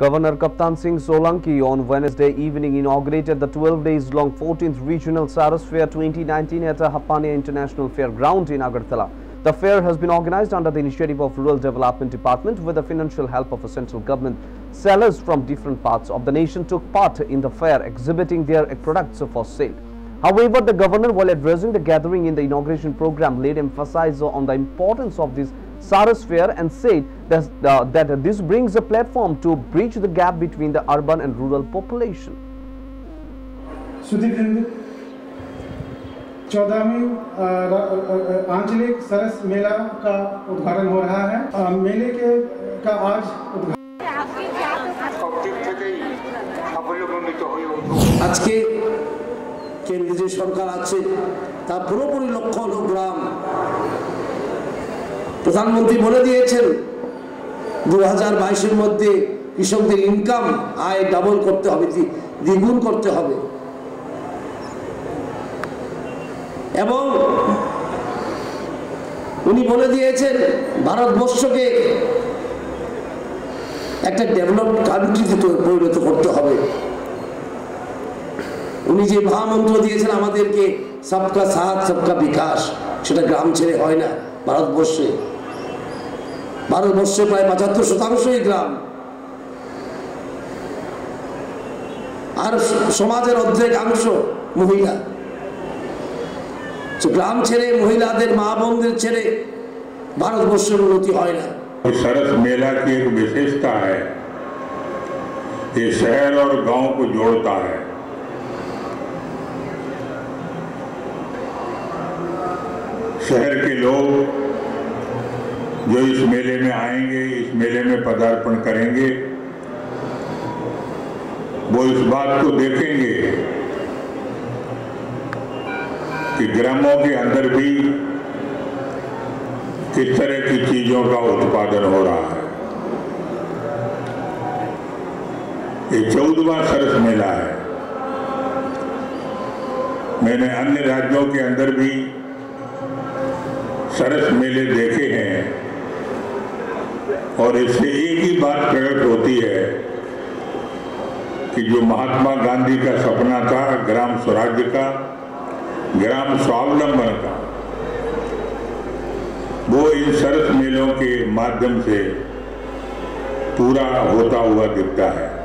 Governor Kaptan Singh Solanki on Wednesday evening inaugurated the 12 days long 14th Regional Saras Fair 2019 at the Hapania International Fairground in Agartala. The fair has been organized under the initiative of Rural Development Department with the financial help of a central government. Sellers from different parts of the nation took part in the fair exhibiting their products for sale. However, the governor while addressing the gathering in the inauguration program laid emphasis on the importance of this Saras fair and said that, uh, that this brings a platform to bridge the gap between the urban and rural population. सुदीवृंद चौदहवीं आंचलिक सरस मेला का उद्घाटन हो रहा है अ, मेले के का आज उद्घाटन সব দিক থেকেই সাফল্যমণ্ডিত হয়ে উঠুক আজকে কেন্দ্রে যে সরকার আছে তার পুরোপুরি প্রধানমন্ত্রী বলে দিয়েছেন দু হাজার বাইশের মধ্যে কৃষকদের ইনকাম আয় ডাবল করতে হবে দ্বিগুণ করতে হবে। এবং উনি বলে দিয়েছেন, ভারতবর্ষকে একটা ডেভেলপ কান্ট্রিতে পরিণত করতে হবে। উনি যে মহামন্ত্র দিয়েছেন আমাদেরকে, সবকা সাথ, সবকা বিকাশ সেটা গ্রাম ছেড়ে হয় না, ভারতবর্ষে। ভারতবর্ষে প্রায় পঁচাত্তর শতাংশই গ্রাম আর সমাজের অর্ধেকাংশ মহিলা তো গ্রাম ছেড়ে মহিলাদের মা বোনদের ছেড়ে ভারতবর্ষের উন্নতি হয় না इस सरस मेला की एक विशेषता है ये शहर और गांव को जोड़ता है शहर के लोग जो इस मेले में आएँगे, इस मेले में पदार्पण करेंगे, वो इस बात को देखेंगे कि ग्रामों के अंदर भी किस तरह की चीज़ों का उत्पादन हो रहा है। ये चौदवा सरस मेला है। मैंने अन्य राज्यों के अंदर भी सरस मेले देखे हैं। और इससे एक ही बात प्रकट होती है कि जो महात्मा गांधी का सपना था, ग्राम स्वराज्य का, ग्राम स्वावलंबन का, वो इन सरस मेलों के माध्यम से पूरा होता हुआ दिखता है।